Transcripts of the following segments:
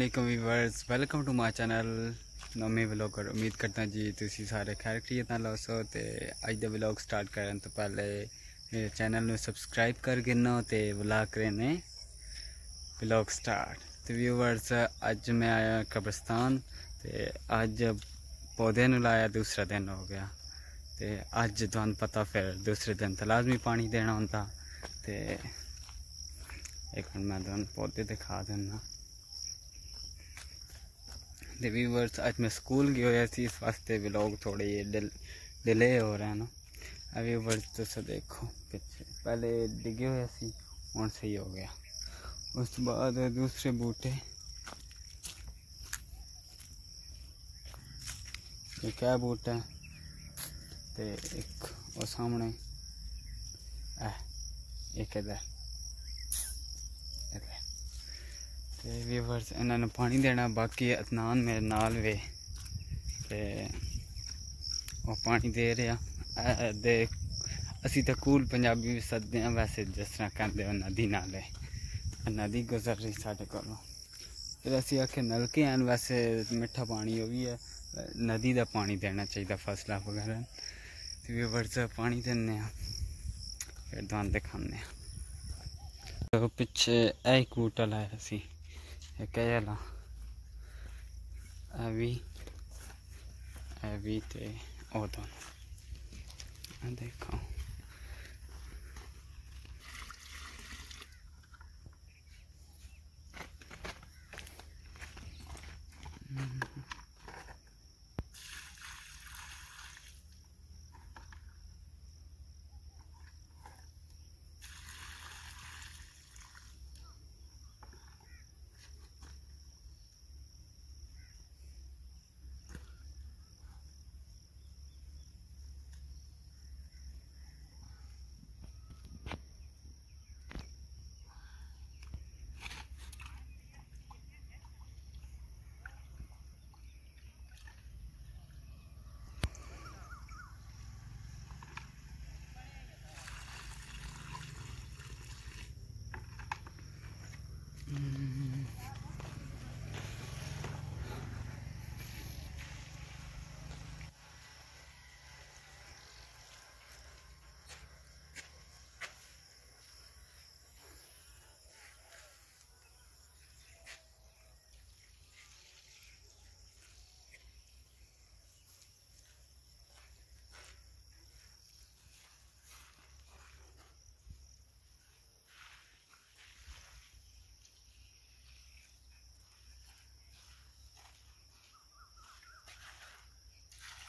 Viewers welcome to my channel ਨਵੇਂ vlogger ਉਮੀਦ ਕਰਦਾ ਜੀ ਤੁਸੀਂ ਸਾਰੇ ਖੈਰ ਖਰੀਤ ਨਾਲ ਹੋਸੋ ਤੇ ਅੱਜ ਦਾ ਵਲੌਗ ਸਟਾਰਟ ਕਰਨ ਤੋਂ ਪਹਿਲੇ ਮੇਰੇ ਚੈਨਲ ਨੂੰ ਸਬਸਕ੍ਰਾਈਬ ਕਰ ਗਿਨੋ ਤੇ ਵਲੌਗ ਕਰੇ ਨੇ ਵਲੌਗ ਸਟਾਰਟ ਤੇ ਵੀਵਰਸ ਅੱਜ ਮੈਂ ਆਇਆ ਕਬਰਸਤਾਨ ਤੇ ਅੱਜ ਪੌਦੇ ਨੂੰ ਲਾਇਆ ਦੂਸਰਾ ਦਿਨ ਹੋ ਗਿਆ ਤੇ ਅੱਜ ਤੁਹਾਨੂੰ ਪਤਾ ਫਿਰ ਦੂਸਰੇ ਦਿਨ ਤਾਂ ਲਾਜ਼ਮੀ ਪਾਣੀ ਦੇਣਾ ਹੁੰਦਾ ਤੇ ਇੱਕ ਮਿੰਟ ਮੈਂ ਤੁਹਾਨੂੰ ਪੌਦੇ ਦਿਖਾ ਦਿੰਦਾ द व्यूवर्स आज मैं स्कूल गया हुआ थी इस वास्ते ब्लॉग थोड़े ये डिले हो रहे हैं ना अभी वर्स तुम देखो पीछे पहले डिगे हुए सी हूँ सही हो गया उस बाद दूसरे बूटे ये क्या बूट ते एक वो सामने है एक इधर ਤੇ ਵੀਵਰਸ ਇਹਨਾਂ ਨੂੰ ਪਾਣੀ ਦੇਣਾ ਬਾਕੀ ਅਤਨਾਨ ਮੇਰੇ ਨਾਲ ਵੇ ਤੇ ਉਹ ਪਾਣੀ ਦੇ ਰਿਹਾ ਦੇ ਅਸੀਂ ਤਾਂ ਕੂਲ ਪੰਜਾਬੀ ਵਿੱਚ ਸੱਦਦੇ ਹਾਂ ਵੈਸੇ ਜਿਸ ਤਰ੍ਹਾਂ ਕਹਿੰਦੇ ਹੋ ਨਦੀ ਨਾਲੇ ਨਦੀ ਗੁਜ਼ਰ ਰਹੀ ਸਾਡੇ ਕੋਲੋਂ ਫਿਰ ਅਸੀਂ ਆਖੇ ਨਲਕੇ ਹਨ ਵੈਸੇ ਮਿੱਠਾ ਪਾਣੀ ਉਹ ਵੀ ਹੈ ਨਦੀ ਦਾ ਪਾਣੀ ਦੇਣਾ ਚਾਹੀਦਾ ਫਸਲਾਂ ਵਗੈਰਾ ਤੇ ਵੀਵਰਸ ਪਾਣੀ ਦਿੰਦੇ ਆ ਫਿਰ ਦੰਦ ਦਿਖਾਉਂਦੇ ਆ ਪਿੱਛੇ ਇਹ ਇੱਕ ਬੂਟਾ ਲਾਇਆ ਸੀ caerla avi avite odon ed ecco.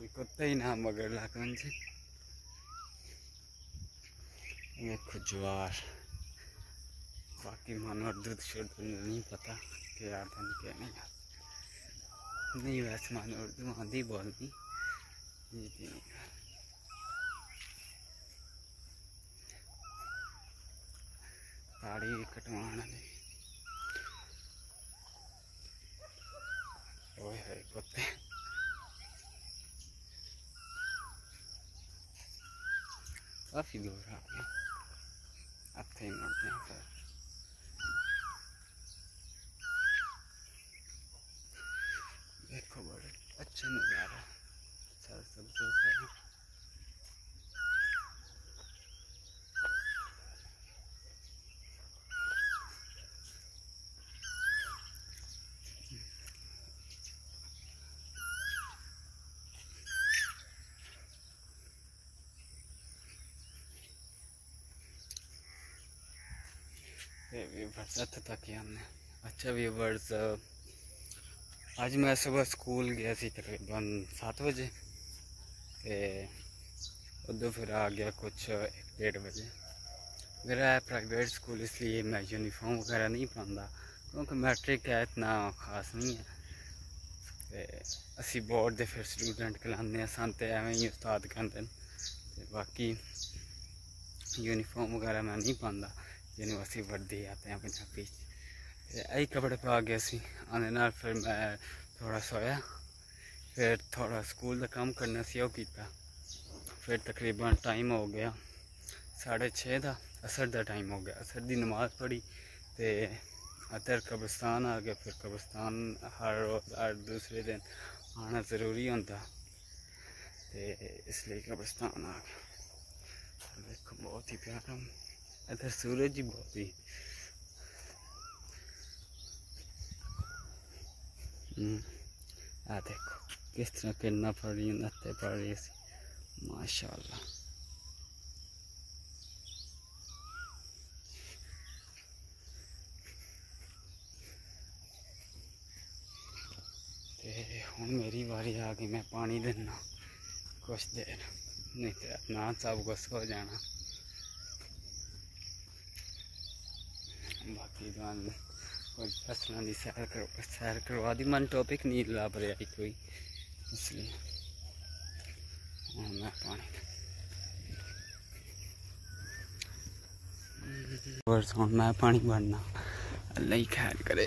कोई ही ना मगर लागन से देखो ज्वार। बाकी मानो दूध शुद्ध नहीं पता, कि आदन क्या नहीं आता नहीं वैसे मानो उर्दू आधी बोलनी जी जी दाढ़ी कटवाने ओए होए कुत्ते। काफ़ी दूर आ गए अब कहीं मुड़ते हैं सर देखो बड़े, अच्छे नज़ारा सर, सब सारी खर्चा था ताकि हमने। अच्छा व्यूवर्स आज मैं सुबह स्कूल गया सी तकरीबन सात बजे तो उधर फिर आ गया कुछ एक डेढ़ बजे। मेरा प्राइवेट स्कूल इसलिए मैं यूनिफॉर्म वगैरह नहीं पाँगा क्योंकि मैट्रिक है, इतना खास नहीं है। ते असी बोर्ड के फिर स्टूडेंट खिलाने सन तो एवं ही उस्ताद कहते हैं। बाकी यूनिफॉर्म वगैरह मैं नहीं पाँगा यूनिवर्सिटी वर्दी आते हैं पंजाबी यही कपड़े पा गए सी आने फिर मैं थोड़ा सोया फिर थोड़ा स्कूल का कम करना से फिर तकरीबन टाइम हो गया। साढ़े छे का असर का टाइम हो गया। असर की नमाज़ पढ़ी तो अदर कब्रस्तान आ गया। फिर कब्रस्तान हर रोज, हर दूसरे दिन आना ज़रूरी होता तो इसलिए कब्रस्तान आ गया। बहुत ही प्यारा इधर सूरज ही बहुत ही आ देखो, किस तरह किरना पड़ रही नत्ते पड़ रही माशाल्लाह। हूँ मेरी बारी आ गई, मैं पानी देना। कुछ देर, नहीं तो ना सब कुछ हो जाना। बाकी कोई फ़सलों की सैर करो सैर करवा दी मन टॉपिक नहीं लाभ रहा है कोई, इसलिए मैं पानी। मैं पानी भरना, अल्लाह खैर करे।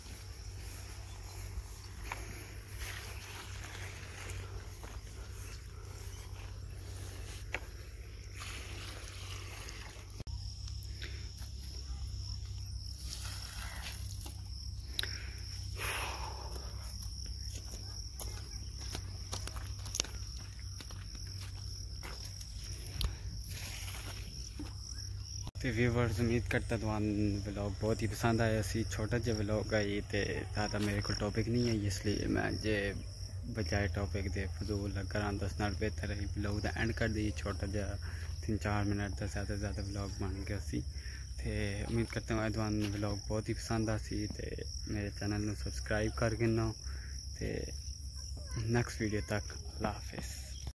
तो व्यूवर्स उम्मीद करता तुम ब्लॉग बहुत ही पसंद आया इस छोटा जहा ब्लॉग आई तो ज़्यादा मेरे को टॉपिक नहीं है इसलिए मैं जे बजाय टॉपिक दे फजूल अगर आम दस बेहतर है ब्लॉग का एंड कर दी छोटा जहा तीन चार मिनट का ज़्यादा से ज़्यादा ब्लॉग बन गया सी। तो उम्मीद करता हुए तुम ब्लॉग बहुत ही पसंद आ सी तो मेरे चैनल में सबसक्राइब कर गिना तो नैक्सट वीडियो तक, अल्लाह हाफिज़।